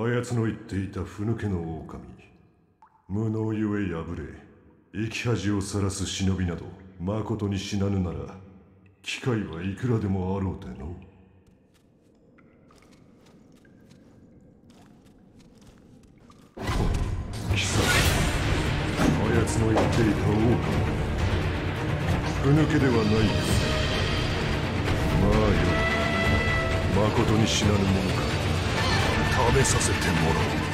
あやつの言っていたふぬけの狼。無能ゆえ敗れ生き恥をさらす忍びなどまことに死なぬなら機会はいくらでもあろうての。貴様。あやつの言っていた狼。ふぬけではないかまあよまことに死なぬものか。食べさせてもらおう。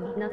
狼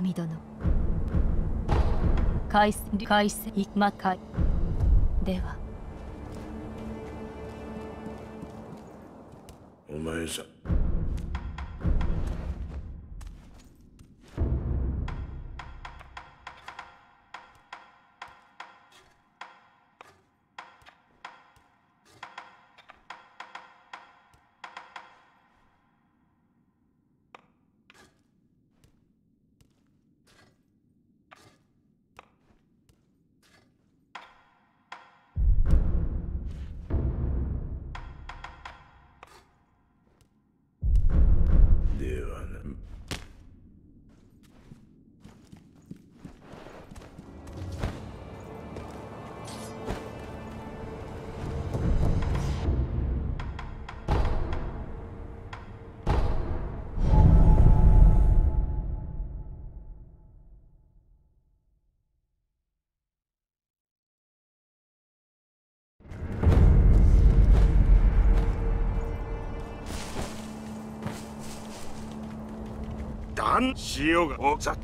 なって狼殿海海水魔界では。断しようがおさ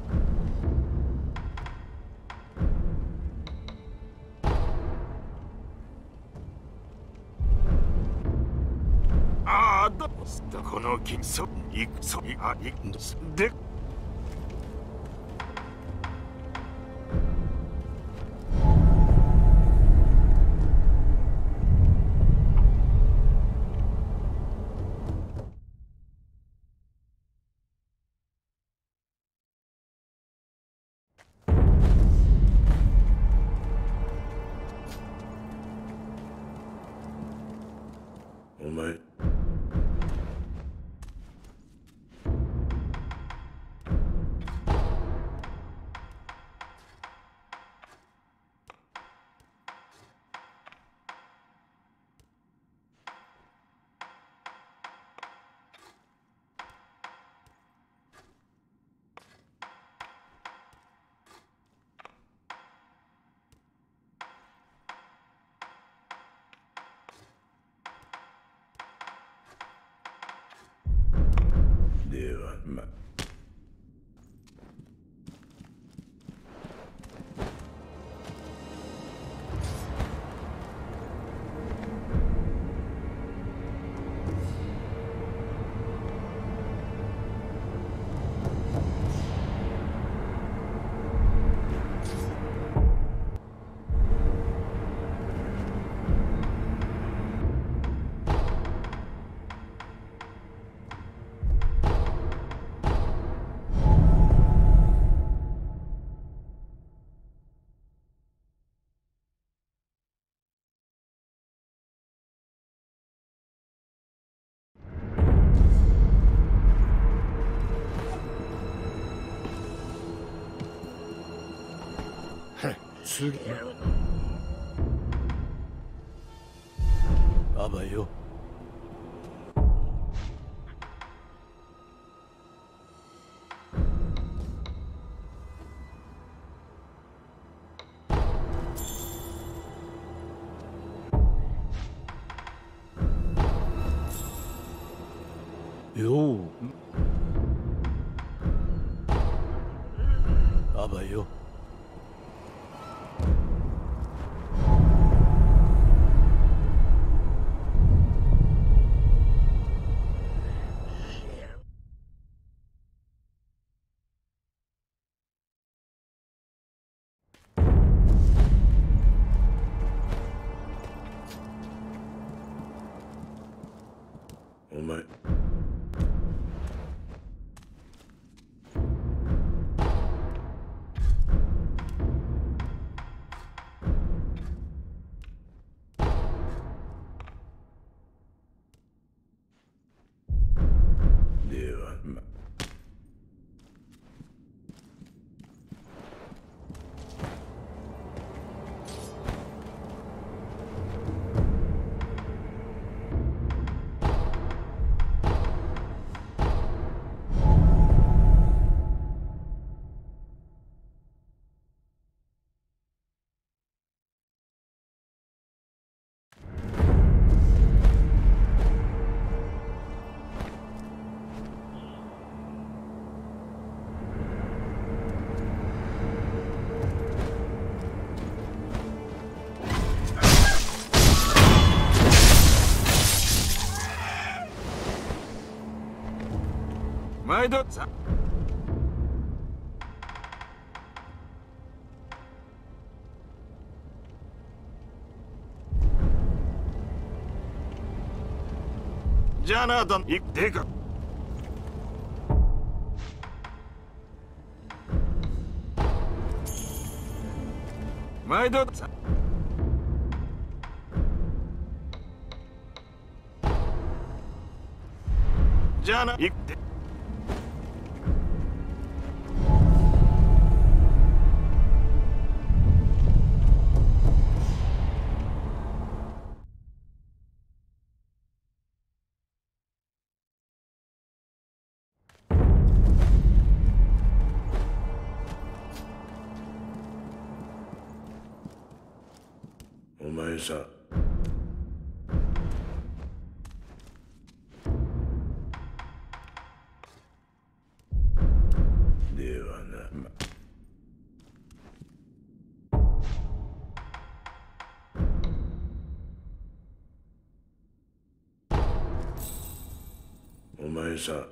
ああだこの金そいくそいあいでではま次あば Schneider. Jonathan, ik dikker. Mij dat. Jana, ik is a